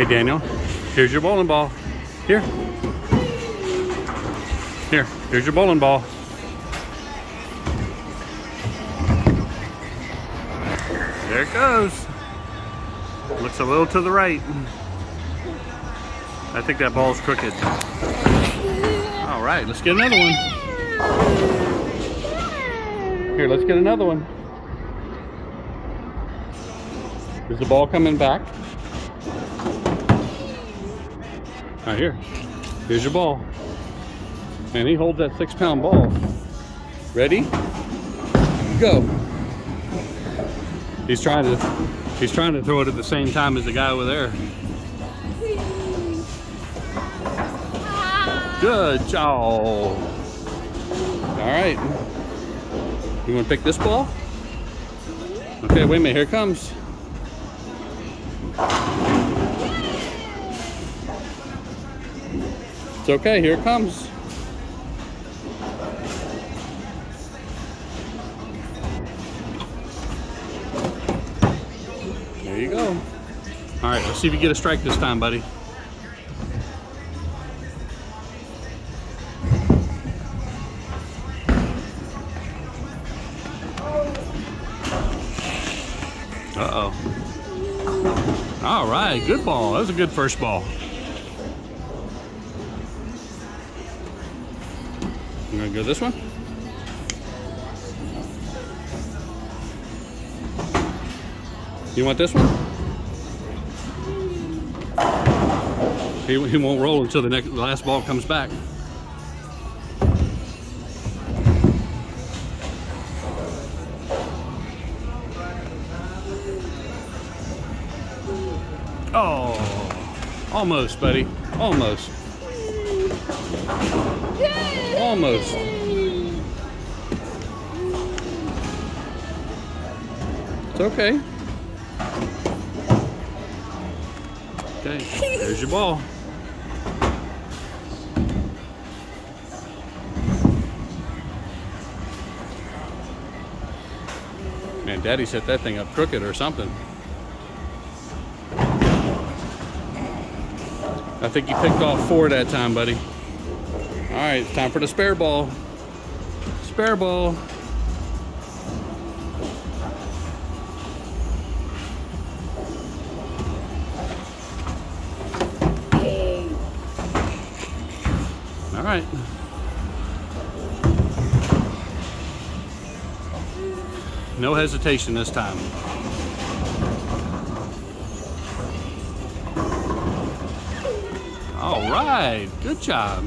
Hey Daniel, here's your bowling ball. Here. Here, here's your bowling ball. There it goes. Looks a little to the right. I think that ball's crooked. All right, let's get another one. Here, let's get another one. Is the ball coming back? Right here. Here's your ball. And he holds that six pound ball. Ready? Go. He's trying to he's trying to throw it at the same time as the guy over there. Good job. All right. You want to pick this ball? Okay, wait a minute. Here it comes. It's okay. Here it comes. There you go. All right, let's see if you get a strike this time, buddy. Uh-oh. All right, good ball. That was a good first ball. You gonna go this one? You want this one? He, he won't roll until the next the last ball comes back. Oh, almost, buddy. Almost. Almost. It's okay. Okay, there's your ball. Man, Daddy set that thing up crooked or something. I think you picked off four that time, buddy. All right, time for the spare ball. Spare ball. All right. No hesitation this time. All right, good job.